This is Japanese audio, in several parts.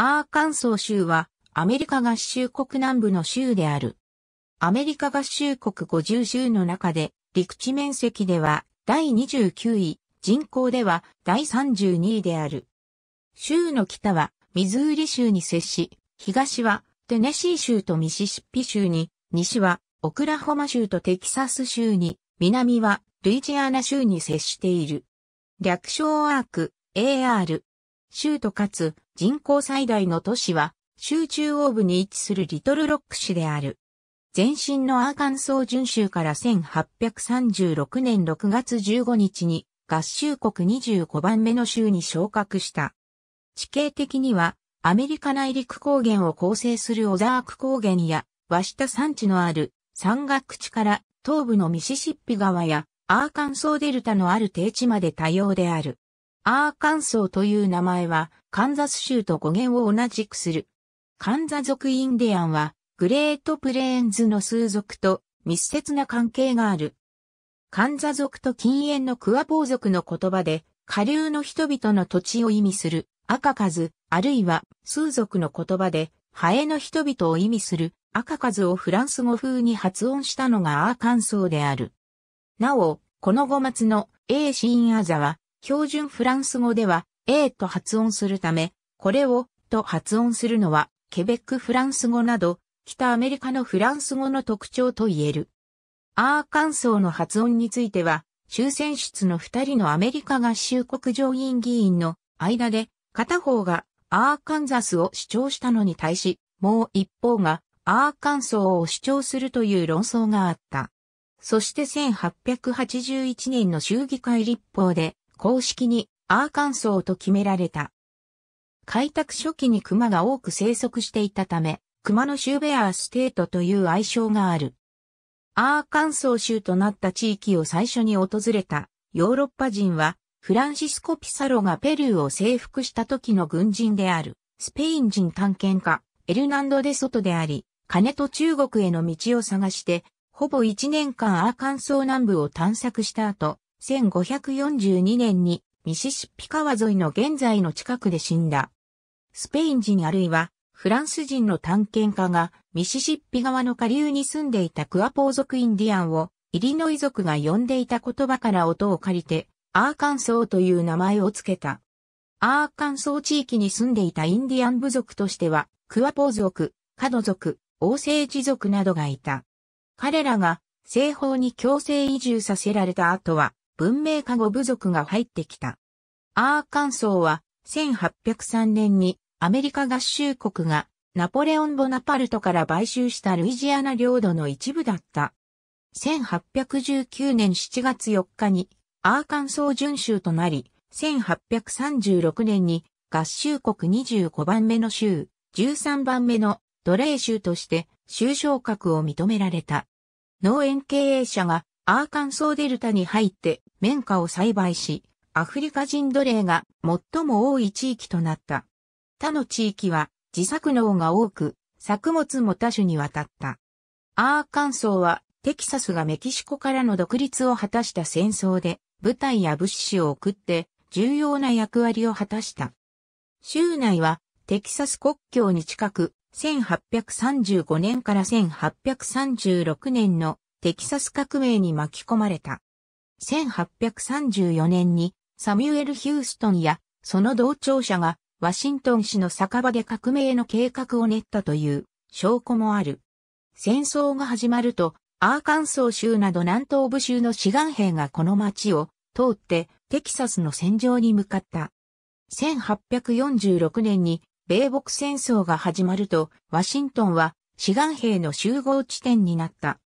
アーカンソー州はアメリカ合衆国南部の州である。アメリカ合衆国50州の中で陸地面積では第29位、人口では第32位である。州の北はミズーリ州に接し、東はテネシー州とミシシッピ州に、西はオクラホマ州とテキサス州に、南はルイジアナ州に接している。略称アーク、AR。州とかつ人口最大の都市は、州中央部に位置するリトルロック市である。前身のアーカンソー準州から1836年6月15日に合衆国25番目の州に昇格した。地形的にはアメリカ内陸高原を構成するオザーク高原やワシタ山地のある山岳地から東部のミシシッピ川やアーカンソーデルタのある低地まで多様である。アーカンソーという名前はカンザス州と語源を同じくする。カンザ族インディアンはグレートプレーンズの数族と密接な関係がある。カンザ族と禁煙のクワポー族の言葉で、下流の人々の土地を意味する赤数、あるいは数族の言葉で、ハエの人々を意味する赤数をフランス語風に発音したのがアーカンソーである。なお、この語末の A シーンアザは、標準フランス語では A と発音するため、これをと発音するのは、ケベックフランス語など北アメリカのフランス語の特徴と言える。アーカンソーの発音については、州選出の二人のアメリカ合衆国上院議員の間で、片方がアーカンザスを主張したのに対し、もう一方がアーカンソーを主張するという論争があった。そして1881年の州議会立法で公式にアーカンソーと決められた。開拓初期に熊が多く生息していたため、熊のシューベアーステートという愛称がある。アーカンソー州となった地域を最初に訪れたヨーロッパ人はフランシスコ・ピサロがペルーを征服した時の軍人であるスペイン人探検家エルナンド・デ・ソトであり、金と中国への道を探してほぼ1年間アーカンソー南部を探索した後、1542年にミシシッピ川沿いの現在の近くで死んだ。スペイン人あるいはフランス人の探検家がミシシッピ川の下流に住んでいたクアポー族インディアンをイリノイ族が呼んでいた言葉から音を借りてアーカンソーという名前を付けた。アーカンソー地域に住んでいたインディアン部族としてはクアポー族、カド族、王政治族などがいた。彼らが西方に強制移住させられた後は文明化後部族が入ってきた。アーカンソーは1803年にアメリカ合衆国がナポレオン・ボナパルトから買収したルイジアナ領土の一部だった。1819年7月4日にアーカンソー準州となり、1836年に合衆国25番目の州、13番目の奴隷州として州昇格を認められた。農園経営者がアーカンソーデルタに入って綿花を栽培し、アフリカ人奴隷が最も多い地域となった。他の地域は自作農が多く、作物も多種にわたった。アーカンソーはテキサスがメキシコからの独立を果たした戦争で部隊や物資を送って重要な役割を果たした。州内はテキサス国境に近く1835年から1836年のテキサス革命に巻き込まれた。1834年にサミュエル・ヒューストンやその同調者がワシントン市の酒場で革命の計画を練ったという証拠もある。戦争が始まると、アーカンソー州など南東部州の志願兵がこの町を通ってテキサスの戦場に向かった。1846年に米北戦争が始まると、ワシントンは志願兵の集合地点になった。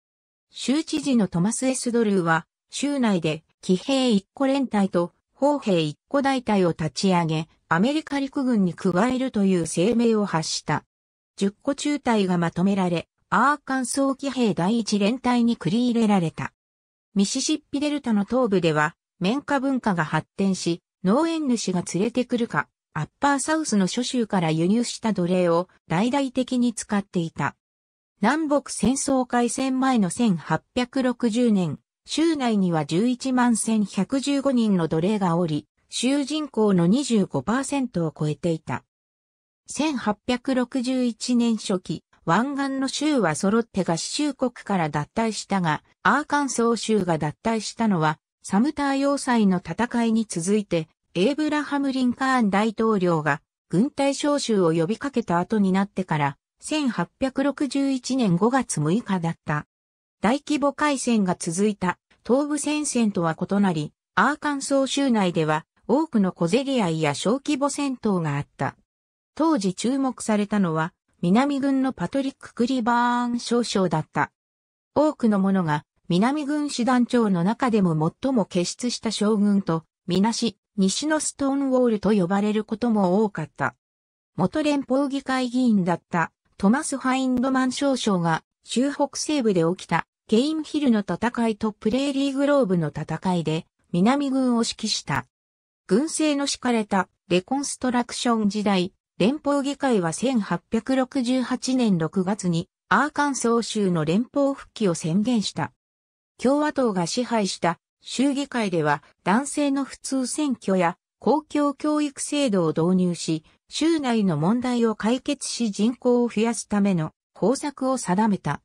州知事のトマス・エスドルーは、州内で騎兵一個連隊と砲兵一個大隊を立ち上げ、アメリカ陸軍に加えるという声明を発した。10個中隊がまとめられ、アーカンソー騎兵第一連隊に繰り入れられた。ミシシッピデルタの東部では、綿花文化が発展し、農園主が連れてくるか、アッパーサウスの諸州から輸入した奴隷を大々的に使っていた。南北戦争開戦前の1860年、州内には11万1115人の奴隷がおり、州人口の25%を超えていた。1861年初期、湾岸の州は揃って合衆国から脱退したが、アーカンソー州が脱退したのは、サムター要塞の戦いに続いて、エイブラハム・リンカーン大統領が軍隊招集を呼びかけた後になってから、1861年5月6日だった。大規模海戦が続いた東部戦線とは異なり、アーカンソー州内では多くの小競り合いや小規模戦闘があった。当時注目されたのは、南軍のパトリック・クリバーン少将だった。多くの者が、南軍師団長の中でも最も傑出した将軍と、みなし、西のストーンウォールと呼ばれることも多かった。元連邦議会議員だったトマス・ハインドマン少将が州北西部で起きたケインヒルの戦いとプレーリーグローブの戦いで南軍を指揮した。軍政の敷かれたレコンストラクション時代、連邦議会は1868年6月にアーカンソー州の連邦復帰を宣言した。共和党が支配した州議会では男性の普通選挙や公共教育制度を導入し、州内の問題を解決し人口を増やすための方策を定めた。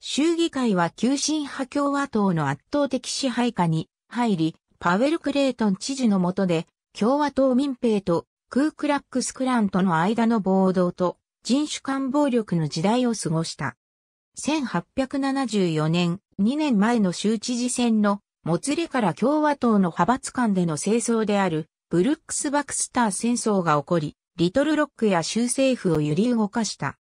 州議会は急進派共和党の圧倒的支配下に入り、パウェル・クレートン知事の下で共和党民兵とクークラックスクランとの間の暴動と人種間暴力の時代を過ごした。1874年、2年前の州知事選のもつれから共和党の派閥間での戦争であるブルックス・バクスター戦争が起こり、リトルロックや州政府を揺り動かした。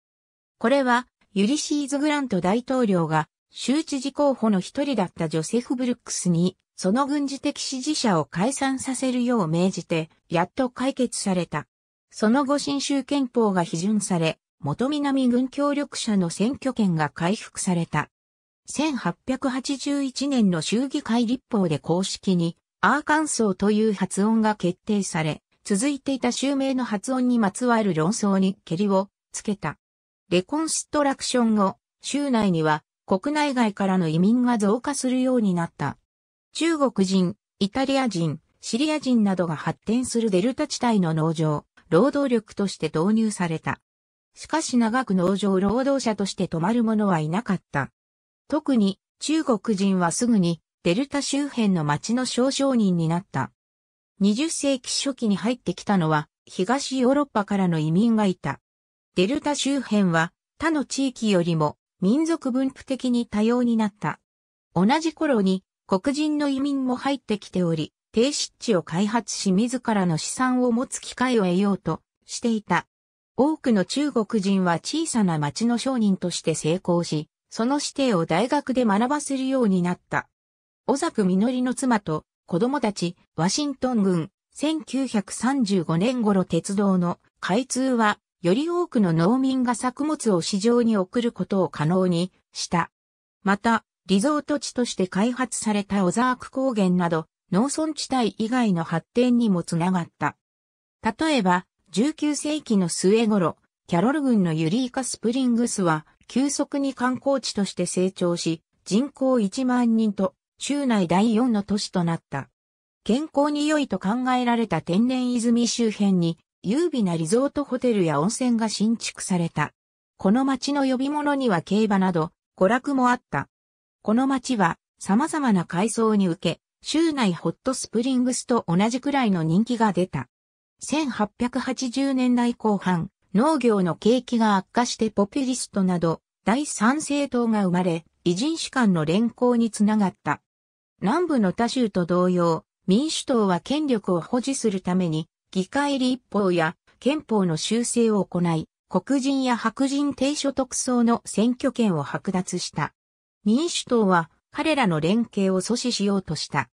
これは、ユリシーズ・グラント大統領が州知事候補の一人だったジョセフ・ブルックスにその軍事的支持者を解散させるよう命じて、やっと解決された。その後新州憲法が批准され、元南軍協力者の選挙権が回復された。1881年の州議会立法で公式に、アーカンソーという発音が決定され、続いていた州名の発音にまつわる論争にけりをつけた。レコンストラクション後、州内には国内外からの移民が増加するようになった。中国人、イタリア人、シリア人などが発展するデルタ地帯の農場、労働力として導入された。しかし長く農場労働者として泊まる者はいなかった。特に中国人はすぐにデルタ周辺の町の少商人になった。20世紀初期に入ってきたのは東ヨーロッパからの移民がいた。デルタ周辺は他の地域よりも民族分布的に多様になった。同じ頃に黒人の移民も入ってきており、低湿地を開発し自らの資産を持つ機会を得ようとしていた。多くの中国人は小さな町の商人として成功し、その指定を大学で学ばせるようになった。小作みのりの妻と子供たち、ワシントン軍、1935年頃鉄道の開通は、より多くの農民が作物を市場に送ることを可能にした。また、リゾート地として開発されたオザーク高原など、農村地帯以外の発展にもつながった。例えば、19世紀の末頃、キャロル郡のユリーカスプリングスは、急速に観光地として成長し、人口1万人と、州内第4の都市となった。健康に良いと考えられた天然泉周辺に、優美なリゾートホテルや温泉が新築された。この町の呼び物には競馬など、娯楽もあった。この町は様々な改装に受け、州内ホットスプリングスと同じくらいの人気が出た。1880年代後半、農業の景気が悪化してポピュリストなど第三政党が生まれ、偉人主間の連行につながった。南部の他州と同様、民主党は権力を保持するために、議会立法や憲法の修正を行い、黒人や白人低所得層の選挙権を剥奪した。民主党は彼らの連携を阻止しようとした。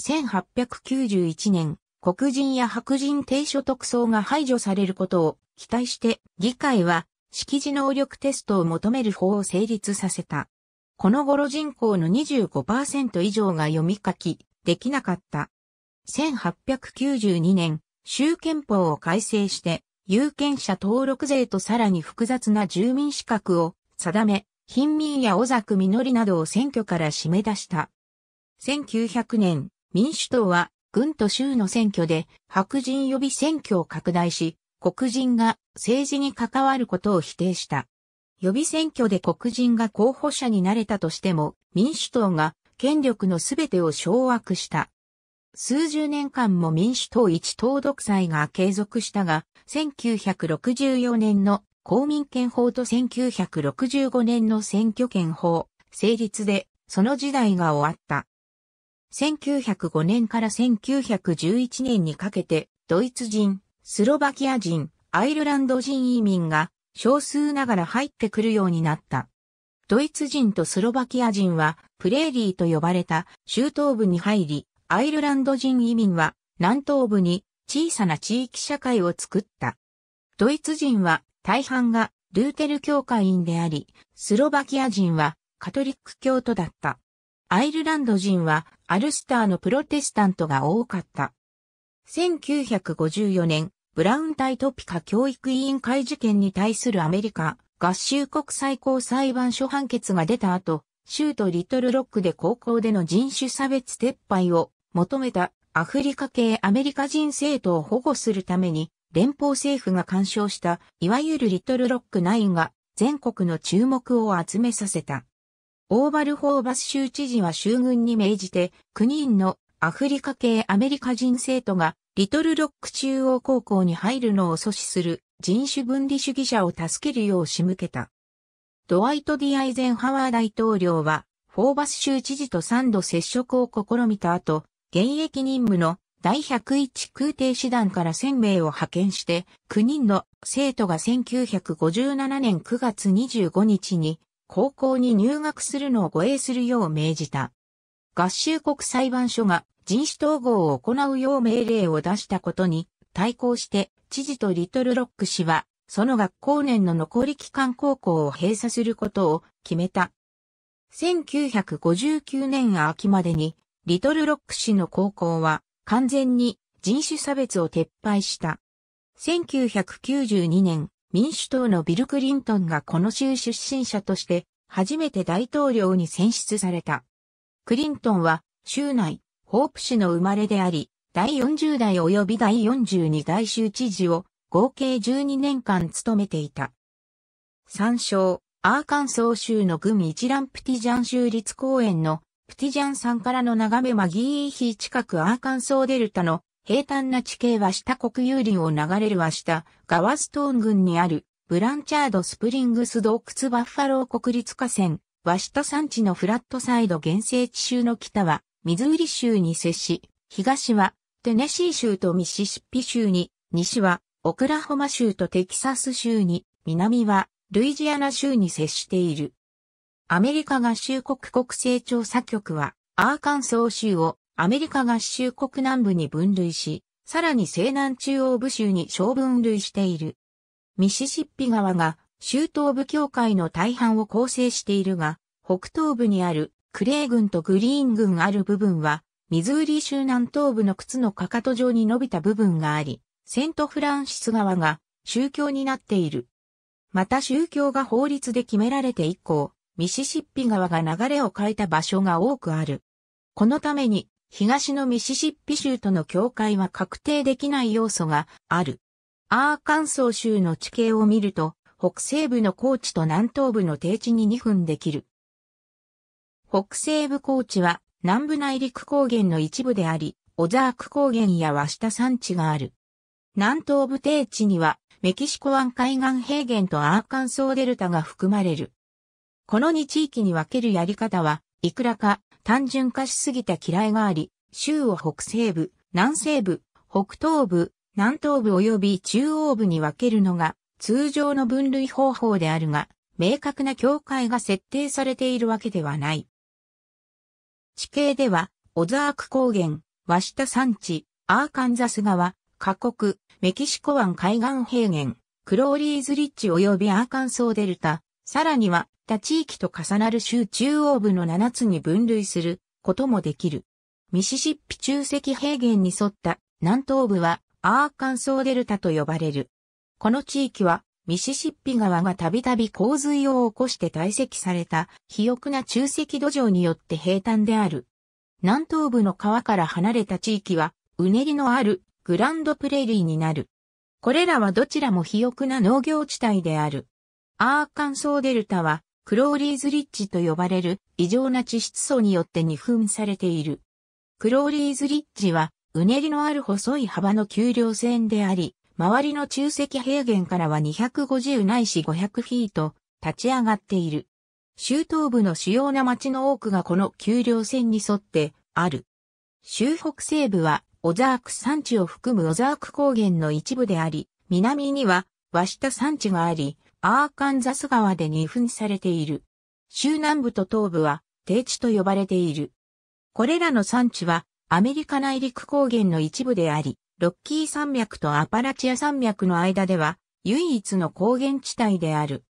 1891年、黒人や白人低所得層が排除されることを期待して議会は識字能力テストを求める法を成立させた。この頃人口の25%以上が読み書きできなかった。1892年、州憲法を改正して有権者登録税とさらに複雑な住民資格を定め、貧民や小作みのりなどを選挙から締め出した。1900年、民主党は軍と州の選挙で白人予備選挙を拡大し、黒人が政治に関わることを否定した。予備選挙で黒人が候補者になれたとしても、民主党が権力のすべてを掌握した。数十年間も民主党一党独裁が継続したが、1964年の公民権法と1965年の選挙権法、成立で、その時代が終わった。1905年から1911年にかけて、ドイツ人、スロバキア人、アイルランド人移民が少数ながら入ってくるようになった。ドイツ人とスロバキア人はプレーリーと呼ばれた中東部に入り、アイルランド人移民は南東部に小さな地域社会を作った。ドイツ人は大半がルーテル教会員であり、スロバキア人はカトリック教徒だった。アイルランド人はアルスターのプロテスタントが多かった。1954年、ブラウン対トピカ教育委員会事件に対するアメリカ合衆国最高裁判所判決が出た後、州都リトルロックで高校での人種差別撤廃を求めたアフリカ系アメリカ人生徒を保護するために連邦政府が干渉したいわゆるリトルロック9が全国の注目を集めさせた。オーバル・フォーバス州知事は州軍に命じて9人のアフリカ系アメリカ人生徒がリトルロック中央高校に入るのを阻止する人種分離主義者を助けるよう仕向けた。ドワイト・ D・アイゼンハワー大統領は、フォーバス州知事と3度接触を試みた後、現役任務の第101空挺師団から1000名を派遣して、9人の生徒が1957年9月25日に高校に入学するのを護衛するよう命じた。合衆国裁判所が人種統合を行うよう命令を出したことに対抗して知事とリトルロック氏は、その学校年の残り期間高校を閉鎖することを決めた。1959年秋までに、リトルロック氏の高校は完全に人種差別を撤廃した。1992年、民主党のビル・クリントンがこの州出身者として初めて大統領に選出された。クリントンは州内、ホープ市の生まれであり、第40代及び第42代州知事を合計12年間務めていた。参照、アーカンソー州の軍一覧プティジャン州立公園のプティジャン山からの眺めマギーヒー近くアーカンソーデルタの平坦な地形は下国有林を流れるは下、ガワストーン郡にあるブランチャードスプリングス洞窟バッファロー国立河川、ワシタ山地のフラットサイド原生地州の北は、ミズーリ州に接し、東はテネシー州とミシシッピ州に、西はオクラホマ州とテキサス州に、南はルイジアナ州に接している。アメリカ合衆国国勢調査局は、アーカンソー州をアメリカ合衆国南部に分類し、さらに西南中央部州に小分類している。ミシシッピ川が州東部境界の大半を構成しているが、北東部にあるクレー郡とグリーン郡ある部分はミズーリ州南東部の靴のかかと状に伸びた部分があり、セントフランシス川が宗教になっている。また宗教が法律で決められて以降、ミシシッピ川が流れを変えた場所が多くある。このために、東のミシシッピ州との境界は確定できない要素がある。アーカンソー州の地形を見ると、北西部の高地と南東部の低地に2分できる。北西部高地は南部内陸高原の一部であり、オザーク高原やワシタ山地がある。南東部低地にはメキシコ湾海岸平原とアーカンソーデルタが含まれる。この2地域に分けるやり方は、いくらか単純化しすぎた嫌いがあり、州を北西部、南西部、北東部、南東部及び中央部に分けるのが通常の分類方法であるが、明確な境界が設定されているわけではない。地形では、オザーク高原、ワシタ山地、アーカンザス川、河谷、メキシコ湾海岸平原、クローリーズリッチ及びアーカンソーデルタ、さらには他地域と重なる州中央部の7つに分類することもできる。ミシシッピ中石平原に沿った南東部はアーカンソーデルタと呼ばれる。この地域はミシシッピ川がたびたび洪水を起こして堆積された肥沃な中石土壌によって平坦である。南東部の川から離れた地域は、うねりのあるグランドプレリーになる。これらはどちらも肥沃な農業地帯である。アーカンソーデルタは、クローリーズリッジと呼ばれる異常な地質層によって二分されている。クローリーズリッジは、うねりのある細い幅の丘陵線であり、周りの中積平原からは250ないし500フィート立ち上がっている。州東部の主要な町の多くがこの丘陵線に沿ってある。州北西部はオザーク山地を含むオザーク高原の一部であり、南にはワシタ山地があり、アーカンザス川で二分されている。州南部と東部は低地と呼ばれている。これらの山地はアメリカ内陸高原の一部であり、ロッキー山脈とアパラチア山脈の間では唯一の高原地帯である。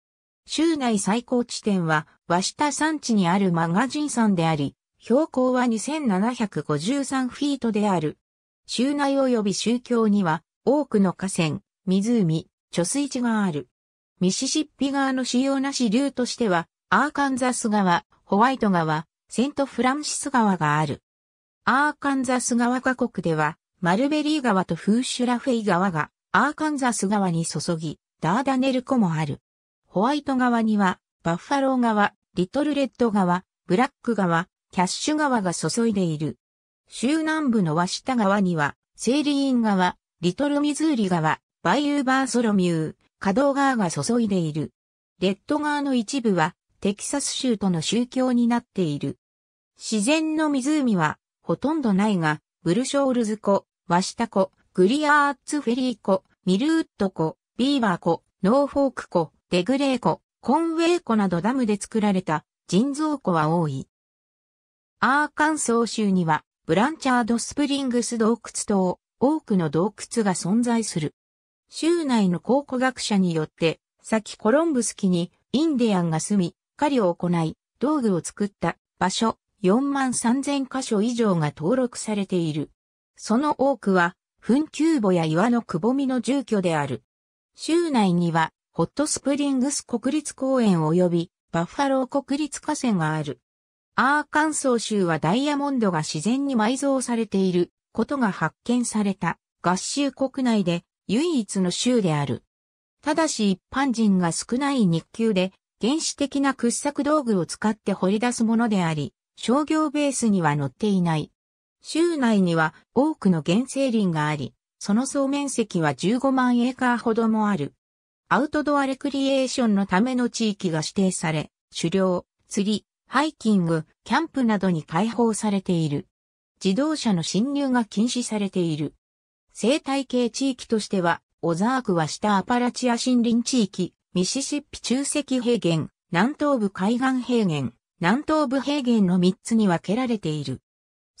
州内最高地点はワシタ山地にあるマガジン山であり、標高は2753フィートである。州内及び州境には多くの河川、湖、貯水池がある。ミシシッピ川の主要な支流としては、アーカンザス川、ホワイト川、セントフランシス川がある。アーカンザス川河谷では、マルベリー川とフーシュラフェイ川がアーカンザス川に注ぎ、ダーダネル湖もある。ホワイト川には、バッファロー川、リトルレッド川、ブラック川、キャッシュ川が注いでいる。州南部のワシタ川には、セーリーン川、リトルミズーリ川、バイユーバーソロミュー、カドー川が注いでいる。レッド川の一部はテキサス州との州境になっている。自然の湖はほとんどないが、ブルショールズ湖、ワシタ湖、グリアーズフェリー湖、ミルウッド湖、ビーバー湖、ノーフォーク湖、デグレー湖、コンウェイ湖などダムで作られた人造湖は多い。アーカンソー州にはブランチャードスプリングス洞窟島、多くの洞窟が存在する。州内の考古学者によって、先コロンブス期にインディアンが住み、狩りを行い、道具を作った場所4万3000箇所以上が登録されている。その多くは、墳丘墓や岩のくぼみの住居である。州内には、ホットスプリングス国立公園及び、バッファロー国立河川がある。アーカンソー州はダイヤモンドが自然に埋蔵されていることが発見された合衆国内で唯一の州である。ただし一般人が少ない日給で原始的な掘削道具を使って掘り出すものであり、商業ベースには載っていない。州内には多くの原生林があり、その総面積は15万エーカーほどもある。アウトドアレクリエーションのための地域が指定され、狩猟、釣り、ハイキング、キャンプなどに開放されている。自動車の侵入が禁止されている。生態系地域としては、オザークは下アパラチア森林地域、ミシシッピ中積平原、南東部海岸平原、南東部平原の3つに分けられている。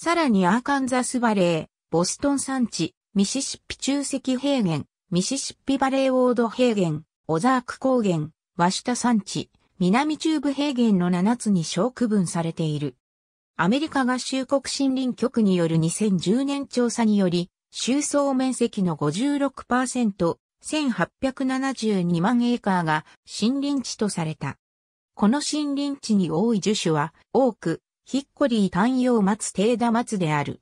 さらにアーカンザスバレー、ボストン山地、ミシシッピ中積平原、ミシシッピバレーウォード平原、オザーク高原、ワシタ山地、南中部平原の7つに小区分されている。アメリカ合衆国森林局による2010年調査により、周総面積の56%、1872万エーカーが森林地とされた。この森林地に多い樹種は、多く、ヒッコリー単葉松低田松である。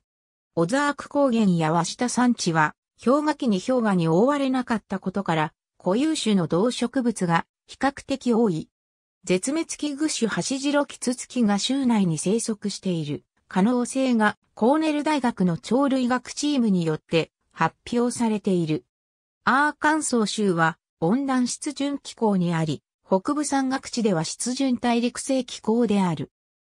オザーク高原やワシタ山地は、氷河期に氷河に覆われなかったことから、固有種の動植物が比較的多い。絶滅危惧種ハシジロキツツキが州内に生息している。可能性がコーネル大学の鳥類学チームによって発表されている。アーカンソー州は温暖湿潤気候にあり、北部山岳地では湿潤大陸性気候である。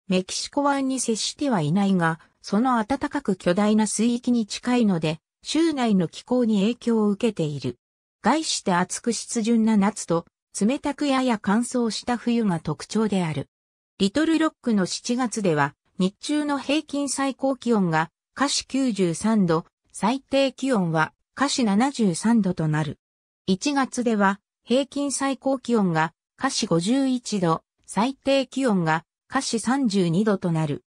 メキシコ湾に接してはいないが、その暖かく巨大な水域に近いので、州内の気候に影響を受けている。外して暑く湿潤な夏と、冷たくやや乾燥した冬が特徴である。リトルロックの7月では、日中の平均最高気温が下肢93度、最低気温は下肢73度となる。1月では平均最高気温が下肢51度、最低気温が下肢32度となる。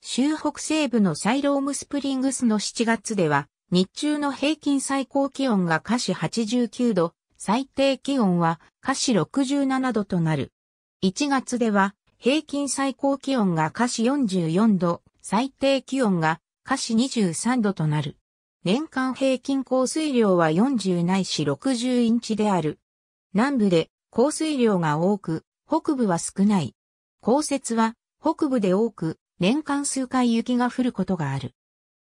州北西部のサイロームスプリングスの7月では日中の平均最高気温が下肢89度、最低気温は下肢67度となる。1月では平均最高気温が下肢44度、最低気温が下肢23度となる。年間平均降水量は40ないし60インチである。南部で降水量が多く、北部は少ない。降雪は北部で多く、年間数回雪が降ることがある。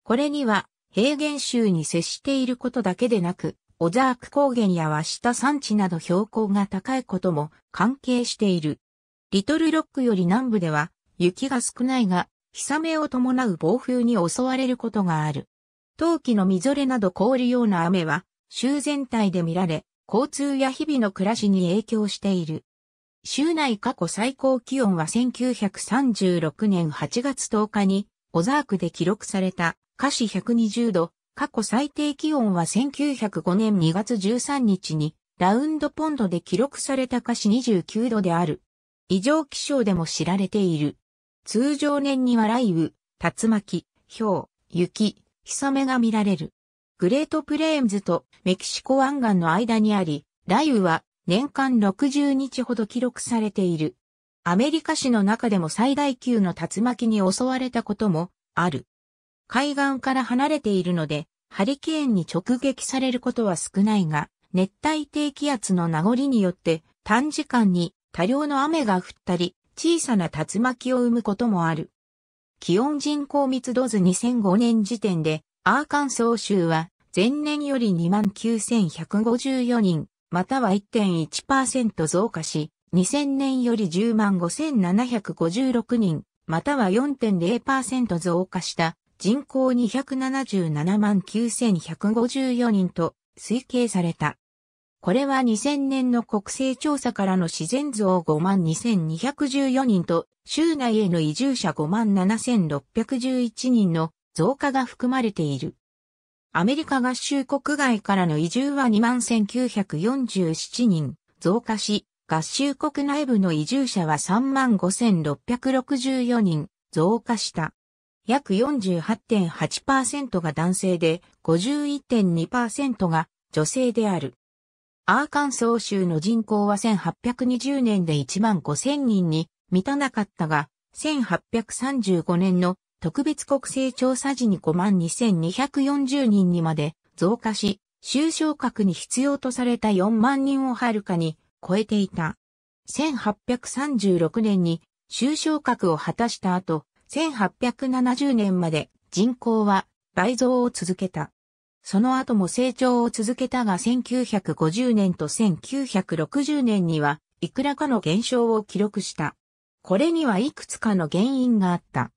これには平原州に接していることだけでなく、オザーク高原やワシタ山地など標高が高いことも関係している。リトルロックより南部では雪が少ないが、日雨を伴う暴風に襲われることがある。冬季のみぞれなど凍るような雨は、州全体で見られ、交通や日々の暮らしに影響している。州内過去最高気温は1936年8月10日に、オザークで記録された、華氏120度、過去最低気温は1905年2月13日に、ラウンドポンドで記録された華氏29度である。異常気象でも知られている。通常年には雷雨、竜巻、氷、雪、日雨が見られる。グレートプレーンズとメキシコ湾岸の間にあり、雷雨は年間60日ほど記録されている。アメリカ市の中でも最大級の竜巻に襲われたこともある。海岸から離れているので、ハリケーンに直撃されることは少ないが、熱帯低気圧の名残によって短時間に多量の雨が降ったり、小さな竜巻を生むこともある。気温人口密度図2005年時点で、アーカンソー州は前年より29,154人、または1.1%増加し、2000年より10万5756人、または4.0%増加した人口277万9154人と推計された。これは2000年の国勢調査からの自然増5万2214人と、州内への移住者5万7611人の増加が含まれている。アメリカ合衆国外からの移住は2万1947人増加し、合衆国内部の移住者は3万5664人増加した。約48.8%が男性で51.2%が女性である。アーカンソー州の人口は1820年で1万5000人に満たなかったが、1835年の特別国勢調査時に5万2240人にまで増加し、州昇格に必要とされた4万人をはるかに超えていた。1836年に州昇格を果たした後、1870年まで人口は倍増を続けた。その後も成長を続けたが1950年と1960年にはいくらかの減少を記録した。これにはいくつかの原因があった。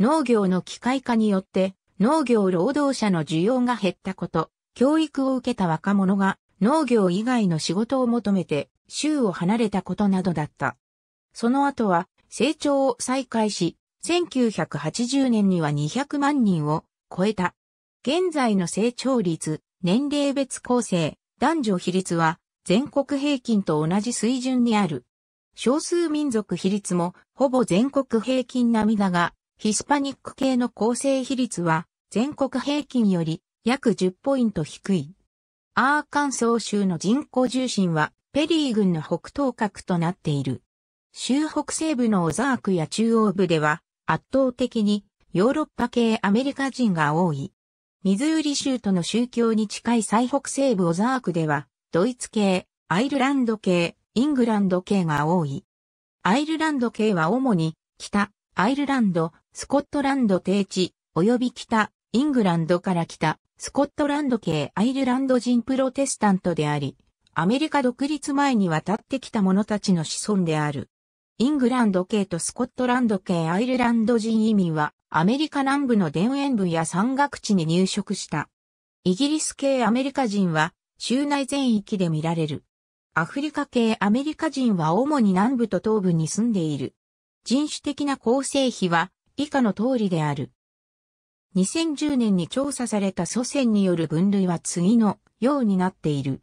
農業の機械化によって農業労働者の需要が減ったこと、教育を受けた若者が農業以外の仕事を求めて州を離れたことなどだった。その後は成長を再開し、1980年には200万人を超えた。現在の成長率、年齢別構成、男女比率は全国平均と同じ水準にある。少数民族比率もほぼ全国平均並みだが、ヒスパニック系の構成比率は全国平均より約10ポイント低い。アーカンソー州の人口重心はペリー郡の北東角となっている。州北西部のオザークや中央部では圧倒的にヨーロッパ系アメリカ人が多い。ミズーリ州との宗教に近い最北西部オザークでは、ドイツ系、アイルランド系、イングランド系が多い。アイルランド系は主に、北、アイルランド、スコットランド低地、及び北、イングランドから来た、スコットランド系アイルランド人プロテスタントであり、アメリカ独立前に渡ってきた者たちの子孫である。イングランド系とスコットランド系アイルランド人移民はアメリカ南部の田園部や山岳地に入植した。イギリス系アメリカ人は州内全域で見られる。アフリカ系アメリカ人は主に南部と東部に住んでいる。人種的な構成比は以下の通りである。2010年に調査された祖先による分類は次のようになっている。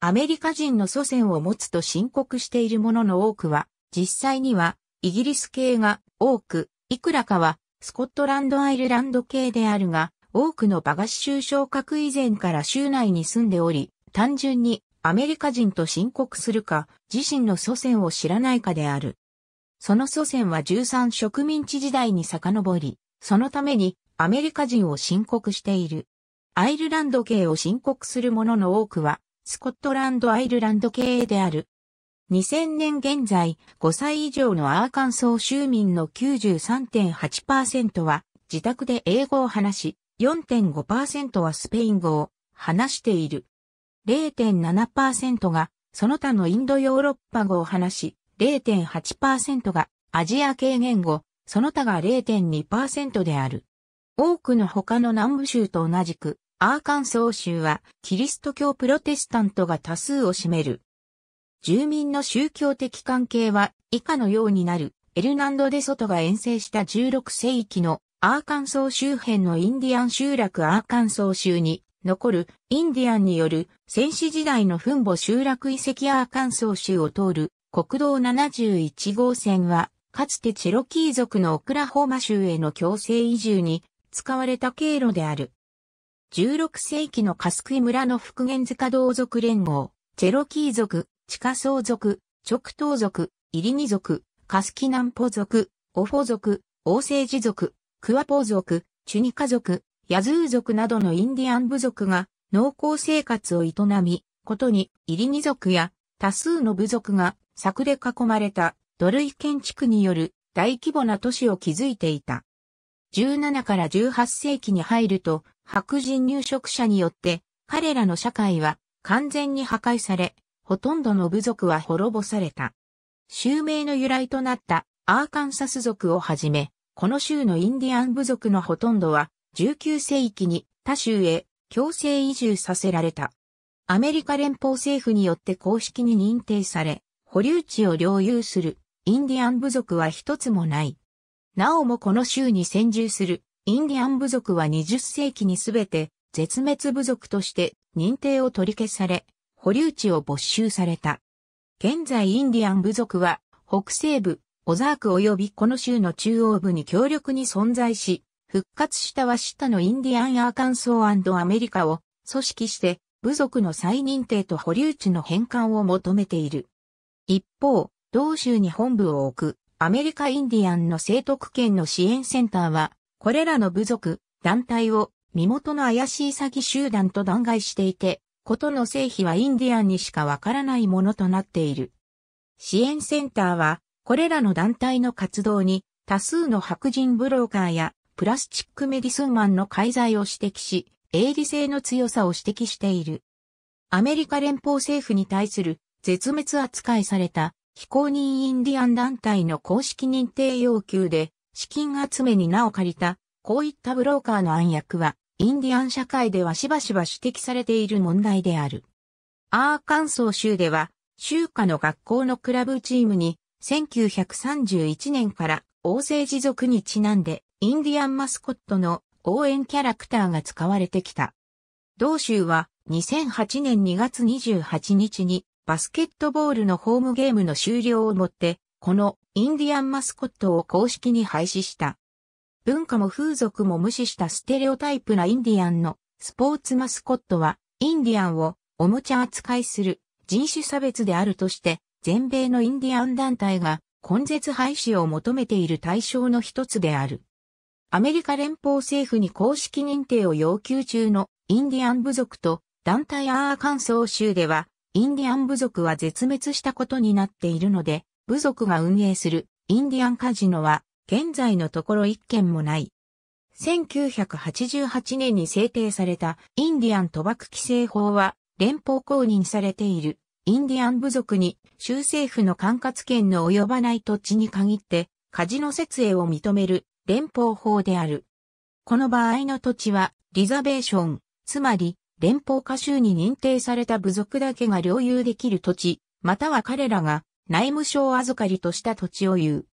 アメリカ人の祖先を持つと申告しているものの多くは、実際にはイギリス系が多く、いくらかはスコットランドアイルランド系であるが、多くのバガシ州昇格以前から州内に住んでおり、単純にアメリカ人と申告するか、自身の祖先を知らないかである。その祖先は13植民地時代に遡り、そのためにアメリカ人を申告している。アイルランド系を申告する者の多くは、スコットランド・アイルランド系である。2000年現在、5歳以上のアーカンソー州民の93.8%は自宅で英語を話し、4.5%はスペイン語を話している。0.7%がその他のインドヨーロッパ語を話し、0.8%がアジア系言語、その他が0.2%である。多くの他の南部州と同じく、アーカンソー州はキリスト教プロテスタントが多数を占める。住民の宗教的関係は以下のようになる。エルナンド・デ・ソトが遠征した16世紀のアーカンソー周辺のインディアン集落アーカンソー州に残るインディアンによる戦死時代の墳墓集落遺跡アーカンソー州を通る国道71号線はかつてチェロキー族のオクラホーマ州への強制移住に使われた経路である。16世紀のカスクイ村の復元塚同族連合、チェロキー族、地下相族、直東族、イリニ族、カスキ南ポ族、オフォ族、王政治族、クワポ族、チュニカ族、ヤズー族などのインディアン部族が農耕生活を営み、ことにイリニ族や多数の部族が柵で囲まれた土塁建築による大規模な都市を築いていた。17から18世紀に入ると白人入植者によって彼らの社会は完全に破壊され、ほとんどの部族は滅ぼされた。州名の由来となったアーカンサス族をはじめ、この州のインディアン部族のほとんどは19世紀に他州へ強制移住させられた。アメリカ連邦政府によって公式に認定され、保留地を領有するインディアン部族は一つもない。なおもこの州に先住するインディアン部族は20世紀にすべて絶滅部族として認定を取り消され、保留地を没収された。現在インディアン部族は北西部、オザーク及びこの州の中央部に強力に存在し、復活したワシタのインディアンアーカンソーアメリカを組織して部族の再認定と保留地の返還を求めている。一方、同州に本部を置くアメリカインディアンの生徳権の支援センターは、これらの部族、団体を身元の怪しい詐欺集団と弾劾していて、ことの成否はインディアンにしかわからないものとなっている。支援センターは、これらの団体の活動に多数の白人ブローカーやプラスチックメディスンマンの介在を指摘し、営利性の強さを指摘している。アメリカ連邦政府に対する絶滅扱いされた非公認インディアン団体の公式認定要求で資金集めに名を借りたこういったブローカーの暗躍はインディアン社会ではしばしば指摘されている問題である。アーカンソー州では、州下の学校のクラブチームに、1931年から王政治族にちなんで、インディアンマスコットの応援キャラクターが使われてきた。同州は2008年2月28日にバスケットボールのホームゲームの終了をもって、このインディアンマスコットを公式に廃止した。文化も風俗も無視したステレオタイプなインディアンのスポーツマスコットは、インディアンをおもちゃ扱いする人種差別であるとして、全米のインディアン団体が根絶廃止を求めている対象の一つである。アメリカ連邦政府に公式認定を要求中のインディアン部族と団体アーカンソー州では、インディアン部族は絶滅したことになっているので、部族が運営するインディアンカジノは現在のところ一件もない。1988年に制定されたインディアン賭博規制法は連邦公認されているインディアン部族に州政府の管轄権の及ばない土地に限ってカジノ設営を認める連邦法である。この場合の土地はリザベーション、つまり連邦下州に認定された部族だけが領有できる土地、または彼らが内務省預かりとした土地を言う。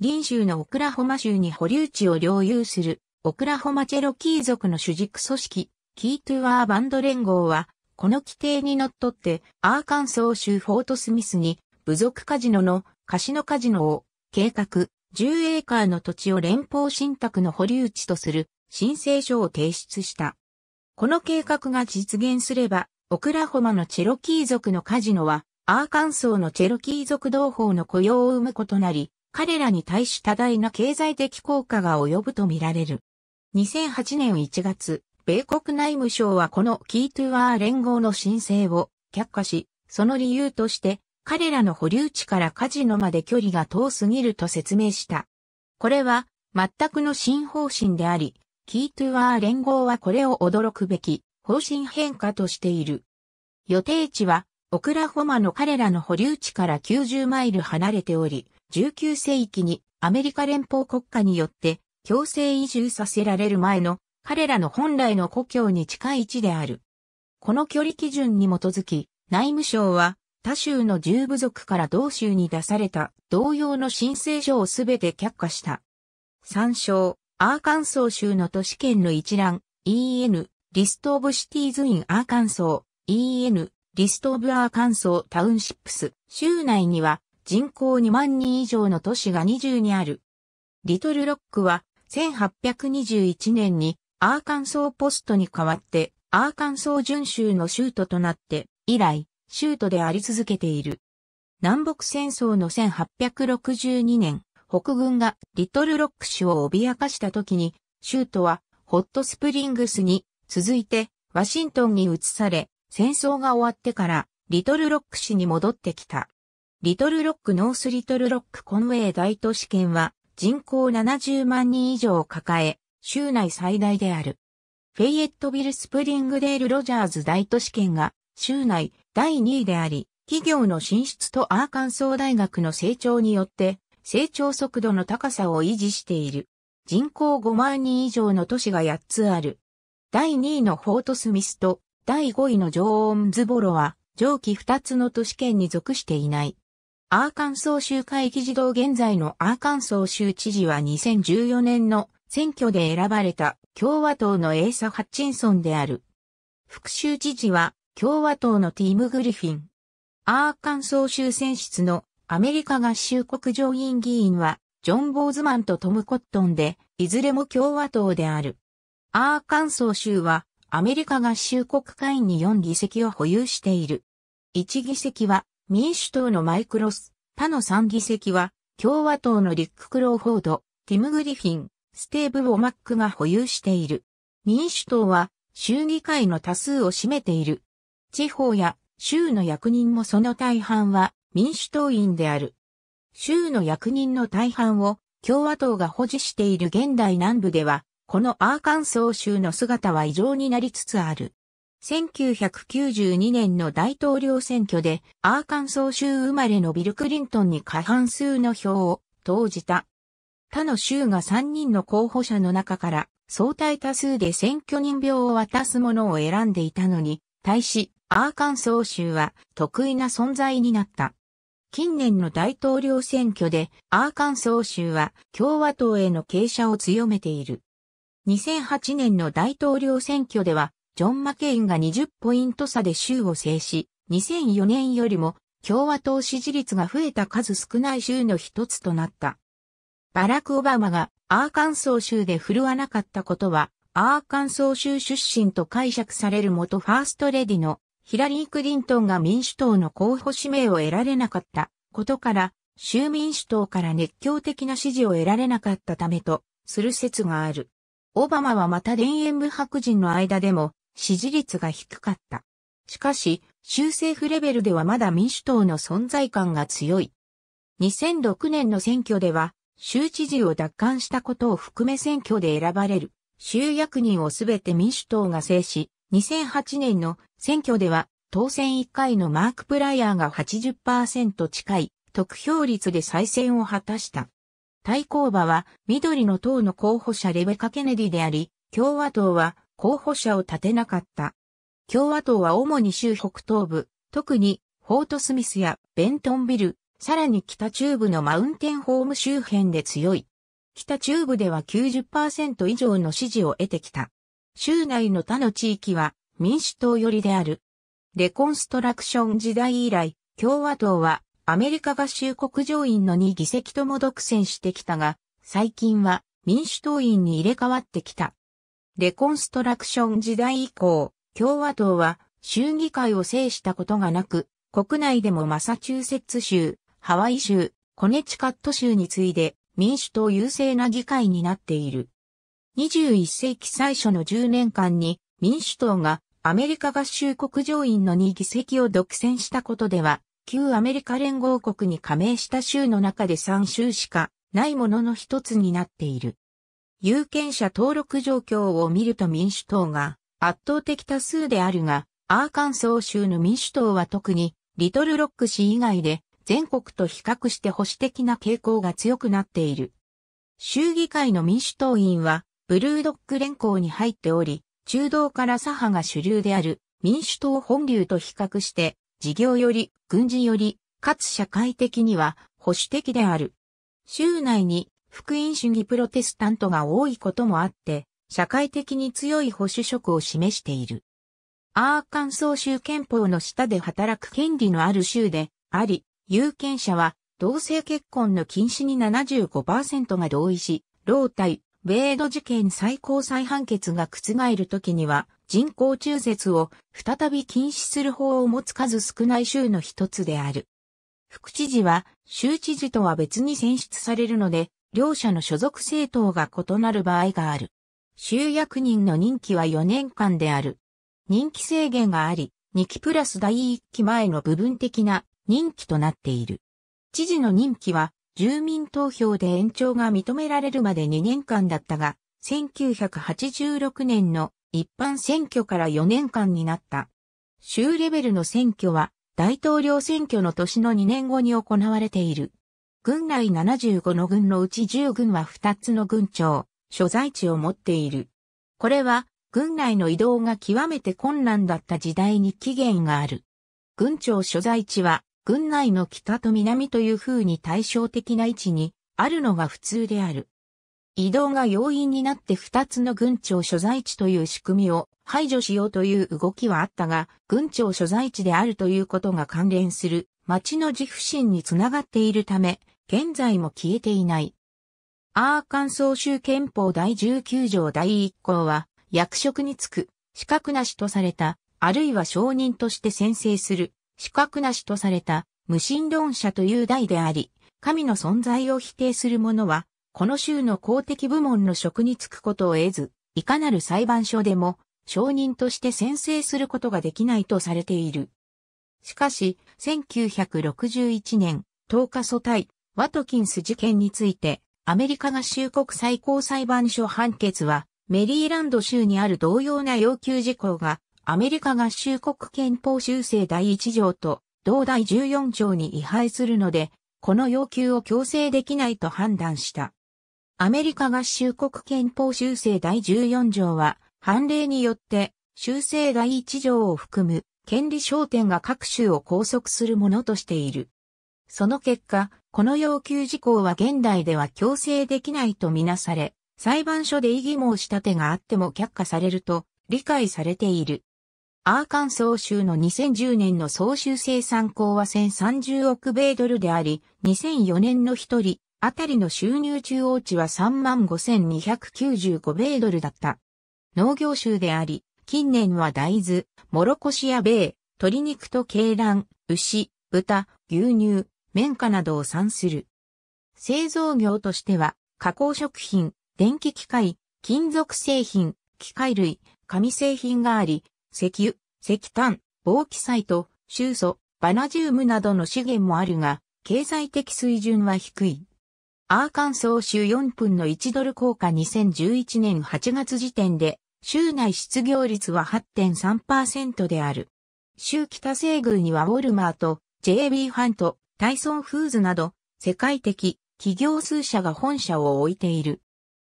隣州のオクラホマ州に保留地を領有するオクラホマチェロキー族の主軸組織、キートゥアーバンド連合は、この規定にのっってアーカンソー州フォートスミスに部族カジノのカシノカジノを計画10エーカーの土地を連邦信託の保留地とする申請書を提出した。この計画が実現すれば、オクラホマのチェロキー族のカジノは、アーカンソーのチェロキー族同胞の雇用を生むことなり、彼らに対し多大な経済的効果が及ぶとみられる。2008年1月、米国内務省はこのキートゥアー連合の申請を却下し、その理由として彼らの保留地からカジノまで距離が遠すぎると説明した。これは全くの新方針であり、キートゥアー連合はこれを驚くべき方針変化としている。予定地はオクラホマの彼らの保留地から90マイル離れており、19世紀にアメリカ連邦国家によって強制移住させられる前の彼らの本来の故郷に近い位置である。この距離基準に基づき、内務省は他州の重部族から同州に出された同様の申請書をすべて却下した。参照、アーカンソー州の都市圏の一覧、EN、リストオブシティーズイン。アーカンソー、EN、リストオブアーカンソータウンシップス、州内には人口2万人以上の都市が20にある。リトルロックは1821年にアーカンソーポストに代わってアーカンソー準州の州都となって以来州都であり続けている。南北戦争の1862年、北軍がリトルロック市を脅かした時に、州都はホットスプリングスに続いてワシントンに移され、戦争が終わってからリトルロック市に戻ってきた。リトルロックノースリトルロックコンウェイ大都市圏は人口70万人以上を抱え、州内最大である。フェイエットビルスプリングデールロジャーズ大都市圏が州内第2位であり、企業の進出とアーカンソー大学の成長によって成長速度の高さを維持している。人口5万人以上の都市が8つある。第2位のフォートスミスと第5位のジョーンズボロは上記2つの都市圏に属していない。アーカンソー州会議児童現在のアーカンソー州知事は2014年の選挙で選ばれた共和党のエーサ・ハッチンソンである。副州知事は共和党のティーム・グリフィン。アーカンソー州選出のアメリカ合衆国上院議員は、ジョン・ボーズマンとトム・コットンで、いずれも共和党である。アーカンソー州は、アメリカ合衆国下院に4議席を保有している。1議席は、民主党のマイク・ロス、他の3議席は、共和党のリック・クローフォード、ティム・グリフィン、スティーブ・ウォマックが保有している。民主党は、州議会の多数を占めている。地方や州の役人もその大半は民主党員である。州の役人の大半を共和党が保持している現代南部では、このアーカンソー州の姿は異常になりつつある。1992年の大統領選挙でアーカンソー州生まれのビル・クリントンに過半数の票を投じた。他の州が3人の候補者の中から相対多数で選挙人票を渡すものを選んでいたのに、対し、アーカンソー州は得意な存在になった。近年の大統領選挙でアーカンソー州は共和党への傾斜を強めている。2008年の大統領選挙ではジョン・マケインが20ポイント差で州を制し、2004年よりも共和党支持率が増えた数少ない州の一つとなった。バラク・オバマがアーカンソー州で振るわなかったことは、アーカンソー州出身と解釈される元ファーストレディのヒラリー・クリントンが民主党の候補指名を得られなかったことから、州民主党から熱狂的な支持を得られなかったためとする説がある。オバマはまた田園部白人の間でも支持率が低かった。しかし、州政府レベルではまだ民主党の存在感が強い。2006年の選挙では、州知事を奪還したことを含め選挙で選ばれる州役人をすべて民主党が制し、2008年の選挙では当選1回のマーク・プライヤーが80%近い得票率で再選を果たした。対抗馬は緑の党の候補者レベカ・ケネディであり、共和党は候補者を立てなかった。共和党は主に州北東部、特にフォートスミスやベントンビル、さらに北中部のマウンテンホーム周辺で強い。北中部では90%以上の支持を得てきた。州内の他の地域は民主党寄りである。レコンストラクション時代以来、共和党はアメリカ合衆国上院の2議席とも独占してきたが、最近は民主党員に入れ替わってきた。レコンストラクション時代以降、共和党は州議会を制したことがなく、国内でもマサチューセッツ州、ハワイ州、コネチカット州に次いで民主党優勢な議会になっている。21世紀最初の10年間に民主党がアメリカ合衆国上院の2議席を独占したことでは、旧アメリカ連合国に加盟した州の中で3州しかないものの一つになっている。有権者登録状況を見ると民主党が圧倒的多数であるが、アーカンソー州の民主党は特にリトルロック市以外で全国と比較して保守的な傾向が強くなっている。州議会の民主党員はブルードック連合に入っており、中道から左派が主流である民主党本流と比較して、事業より、軍事より、かつ社会的には保守的である。州内に福音主義プロテスタントが多いこともあって、社会的に強い保守色を示している。アーカンソー州憲法の下で働く権利のある州であり、有権者は同性結婚の禁止に75%が同意し、老体、米ド事件最高裁判決が覆るときには人工中絶を再び禁止する法を持つ数少ない州の一つである。副知事は州知事とは別に選出されるので、両者の所属政党が異なる場合がある。州役人の任期は4年間である。任期制限があり、2期プラス第1期前の部分的な任期となっている。知事の任期は住民投票で延長が認められるまで2年間だったが、1986年の一般選挙から4年間になった。州レベルの選挙は大統領選挙の年の2年後に行われている。軍内75の軍のうち10軍は2つの軍庁、所在地を持っている。これは軍内の移動が極めて困難だった時代に起源がある。軍庁所在地は軍内の北と南という風に対照的な位置にあるのが普通である。移動が要因になって二つの軍庁所在地という仕組みを排除しようという動きはあったが、軍庁所在地であるということが関連する町の自負心につながっているため、現在も消えていない。アーカンソー州憲法第19条第1項は、役職に就く、資格なしとされた、あるいは承認として宣誓する、資格なしとされた無神論者という題であり、神の存在を否定する者は、この州の公的部門の職に就くことを得ず、いかなる裁判所でも承認として宣誓することができないとされている。しかし、1961年、10日訴対、ワトキンス事件について、アメリカ合衆国最高裁判所判決は、メリーランド州にある同様な要求事項がアメリカ合衆国憲法修正第1条と同第14条に違反するので、この要求を強制できないと判断した。アメリカ合衆国憲法修正第14条は、判例によって修正第1条を含む権利焦点が各州を拘束するものとしている。その結果、この要求事項は現代では強制できないとみなされ、裁判所で異議申し立てがあっても却下されると理解されている。アーカンソー州の2010年の総収生産項は1030億米ドルであり、2004年の一人、あたりの収入中央値は35,295米ドルだった。農業州であり、近年は大豆、モロコシや米、鶏肉と鶏卵、牛、豚、牛乳、綿花などを産する。製造業としては、加工食品、電気機械、金属製品、機械類、紙製品があり、石油、石炭、ボーキサイト、臭素、バナジウムなどの資源もあるが、経済的水準は低い。アーカンソー州4分の1ドル効果2011年8月時点で、州内失業率は8.3%である。州北西宮にはウォルマート、JB ファント、タイソンフーズなど、世界的企業数社が本社を置いている。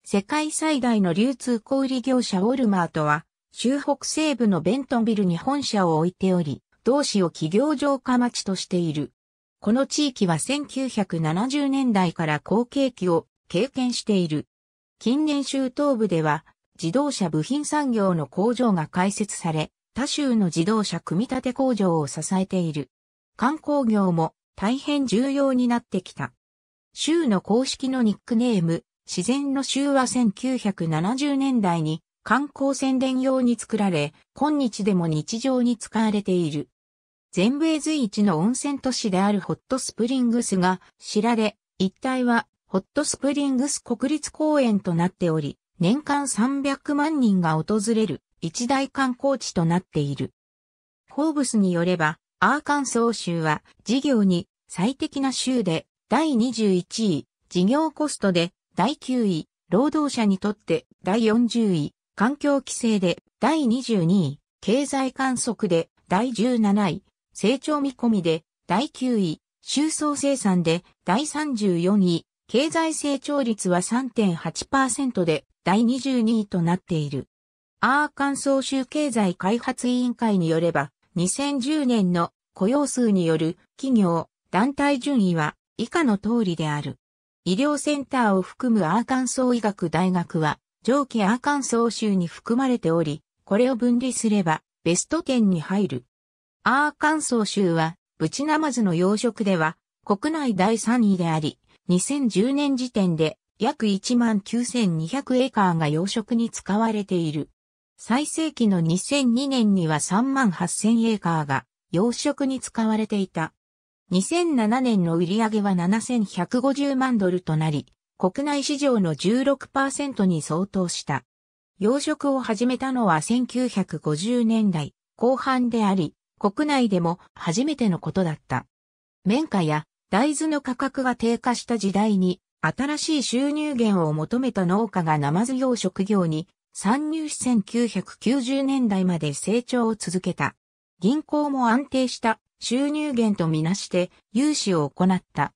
世界最大の流通小売業者ウォルマートは、州北西部のベントンビルに本社を置いており、同市を企業城下町としている。この地域は1970年代から好景気を経験している。近年州東部では自動車部品産業の工場が開設され、他州の自動車組み立て工場を支えている。観光業も大変重要になってきた。州の公式のニックネーム、自然の州は1970年代に観光宣伝用に作られ、今日でも日常に使われている。全米随一の温泉都市であるホットスプリングスが知られ、一帯はホットスプリングス国立公園となっており、年間300万人が訪れる一大観光地となっている。フォーブスによれば、アーカンソー州は事業に最適な州で第21位、事業コストで第9位、労働者にとって第40位、環境規制で第22位、経済観測で第17位、成長見込みで第9位、収総生産で第34位、経済成長率は3.8%で第22位となっている。アーカンソー州経済開発委員会によれば、2010年の雇用数による企業、団体順位は以下の通りである。医療センターを含むアーカンソー医学大学は上記アーカンソー州に含まれており、これを分離すればベスト10に入る。アーカンソー州はブチナマズの養殖では国内第3位であり、2010年時点で約1万9200エーカーが養殖に使われている。最盛期の2002年には3万8000エーカーが養殖に使われていた。2007年の売上は7150万ドルとなり、国内市場の16%に相当した。養殖を始めたのは1950年代後半であり、国内でも初めてのことだった。綿花や大豆の価格が低下した時代に、新しい収入源を求めた農家がナマズ養殖業に参入し1990年代まで成長を続けた。銀行も安定した収入源とみなして融資を行った。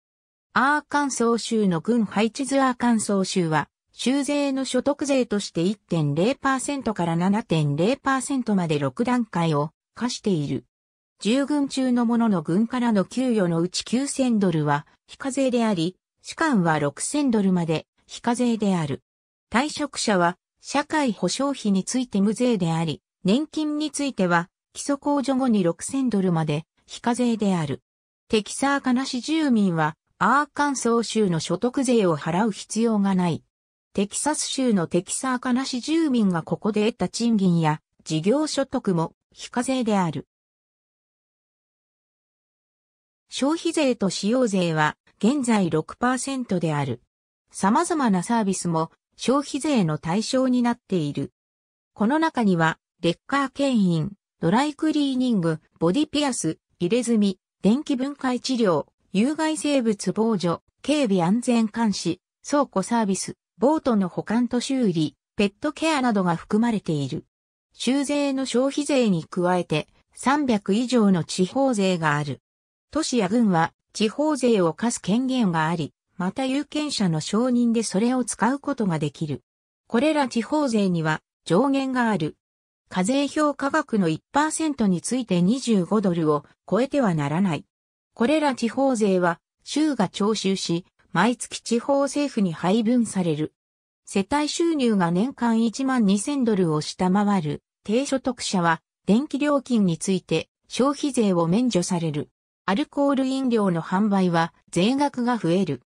アーカンソー州の軍配置図アーカンソー州は、州税の所得税として1.0%から7.0%まで6段階を課している。従軍中の者の軍からの給与のうち9000ドルは非課税であり、士官は6000ドルまで非課税である。退職者は社会保障費について無税であり、年金については基礎控除後に6000ドルまで非課税である。テキサーカナ市住民はアーカンソー州の所得税を払う必要がない。テキサス州のテキサーカナ市住民がここで得た賃金や事業所得も非課税である。消費税と使用税は現在6%である。様々なサービスも消費税の対象になっている。この中には、レッカー牽引、ドライクリーニング、ボディピアス、入れ墨、電気分解治療、有害生物防除、警備安全監視、倉庫サービス、ボートの保管と修理、ペットケアなどが含まれている。州税の消費税に加えて300以上の地方税がある。都市や郡は地方税を課す権限があり、また有権者の承認でそれを使うことができる。これら地方税には上限がある。課税評価額の1%について25ドルを超えてはならない。これら地方税は州が徴収し、毎月地方政府に配分される。世帯収入が年間1万2000ドルを下回る低所得者は電気料金について消費税を免除される。アルコール飲料の販売は税額が増える。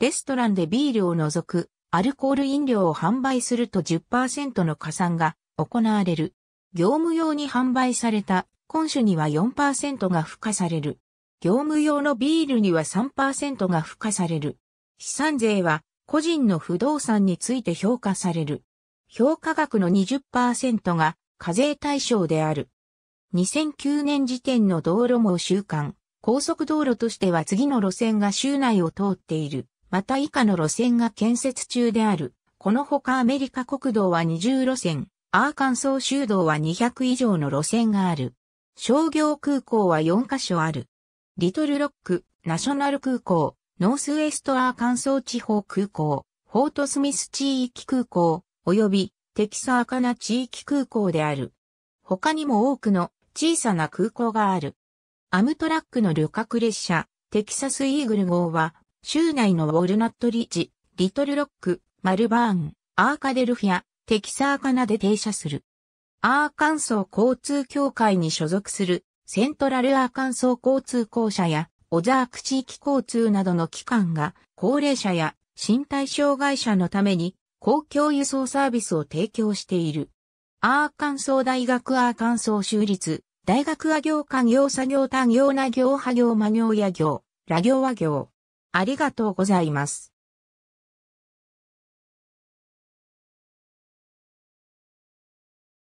レストランでビールを除くアルコール飲料を販売すると10%の加算が行われる。業務用に販売された今種には4%が付加される。業務用のビールには3%が付加される。資産税は個人の不動産について評価される。評価額の20%が課税対象である。2009年時点の道路網週間、高速道路としては次の路線が州内を通っている。また以下の路線が建設中である。このほかアメリカ国道は20路線、アーカンソー州道は200以上の路線がある。商業空港は4カ所ある。リトルロック、ナショナル空港、ノースウェストアーカンソー地方空港、フォートスミス地域空港、及びテキサーカナ地域空港である。他にも多くの小さな空港がある。アムトラックの旅客列車、テキサスイーグル号は、州内のウォルナットリッジ、リトルロック、マルバーン、アーカデルフィア、テキサーカナで停車する。アーカンソー交通協会に所属するセントラルアーカンソー交通公社やオザーク地域交通などの機関が高齢者や身体障害者のために公共輸送サービスを提供している。アーカンソー大学アーカンソー州立大学は業家業作業他業な業派業魔業や業、ラ業和業。ありがとうございます。